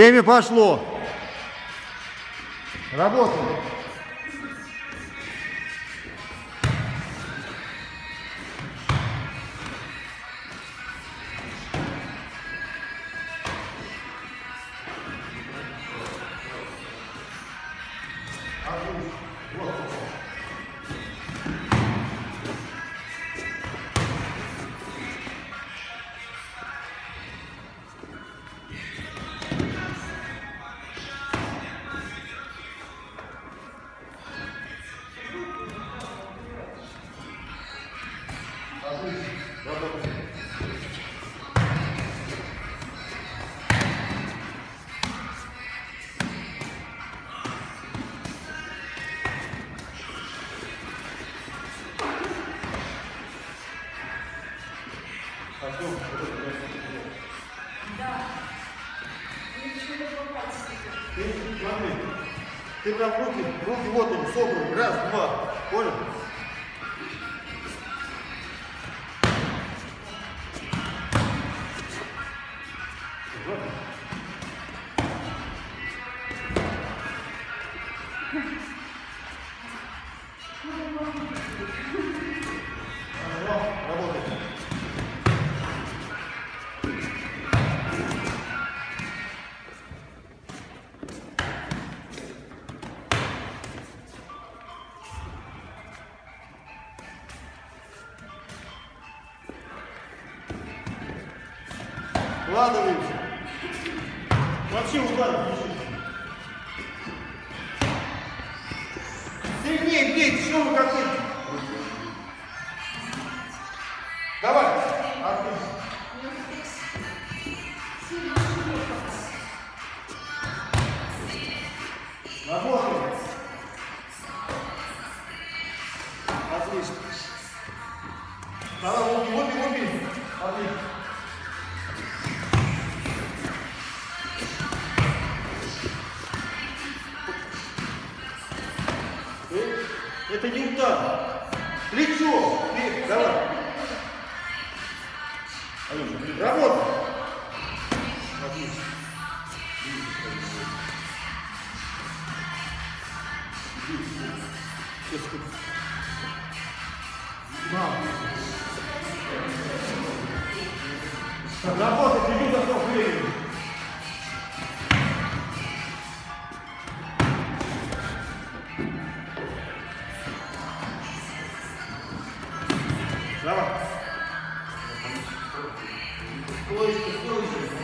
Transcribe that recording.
Время пошло. Работаем. Ты смотри, ты прям руки, руки вот они, собраны, раз, два, понял? Работай. Вкладываемся. Вообще удар. Сильнее бейте, что вы эти? Давай. Отлично. Работаем. Отлично. Давай, лови, лови, лови. Отлично. Это не удар. Плечо. Ты, давай. Работа. Отлично. Сейчас. На. Так, Давай. Стой, стой, стой.